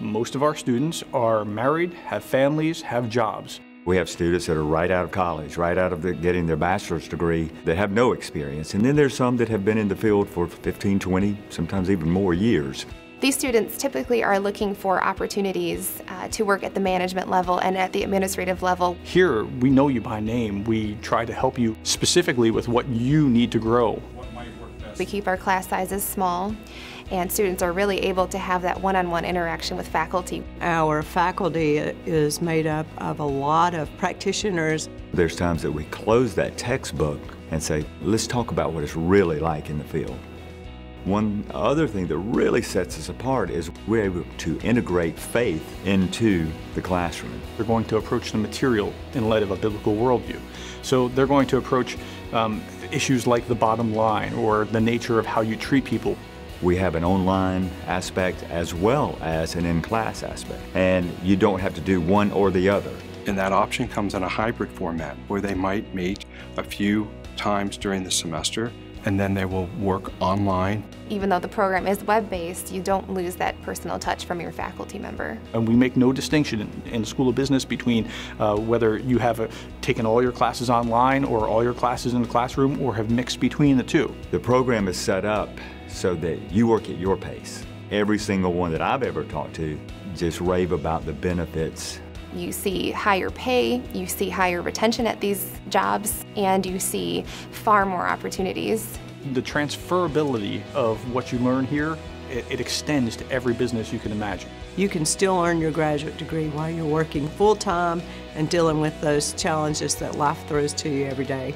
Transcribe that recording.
Most of our students are married, have families, have jobs. We have students that are right out of college, right out of the, getting their bachelor's degree, that have no experience. And then there's some that have been in the field for 15, 20, sometimes even more years. These students typically are looking for opportunities uh, to work at the management level and at the administrative level. Here, we know you by name. We try to help you specifically with what you need to grow. We keep our class sizes small and students are really able to have that one-on-one -on -one interaction with faculty. Our faculty is made up of a lot of practitioners. There's times that we close that textbook and say, let's talk about what it's really like in the field. One other thing that really sets us apart is we're able to integrate faith into the classroom. They're going to approach the material in light of a biblical worldview. So they're going to approach um, issues like the bottom line or the nature of how you treat people. We have an online aspect as well as an in-class aspect, and you don't have to do one or the other. And that option comes in a hybrid format where they might meet a few times during the semester and then they will work online. Even though the program is web-based, you don't lose that personal touch from your faculty member. And we make no distinction in, in School of Business between uh, whether you have a, taken all your classes online or all your classes in the classroom or have mixed between the two. The program is set up so that you work at your pace. Every single one that I've ever talked to just rave about the benefits you see higher pay, you see higher retention at these jobs, and you see far more opportunities. The transferability of what you learn here, it, it extends to every business you can imagine. You can still earn your graduate degree while you're working full-time and dealing with those challenges that life throws to you every day.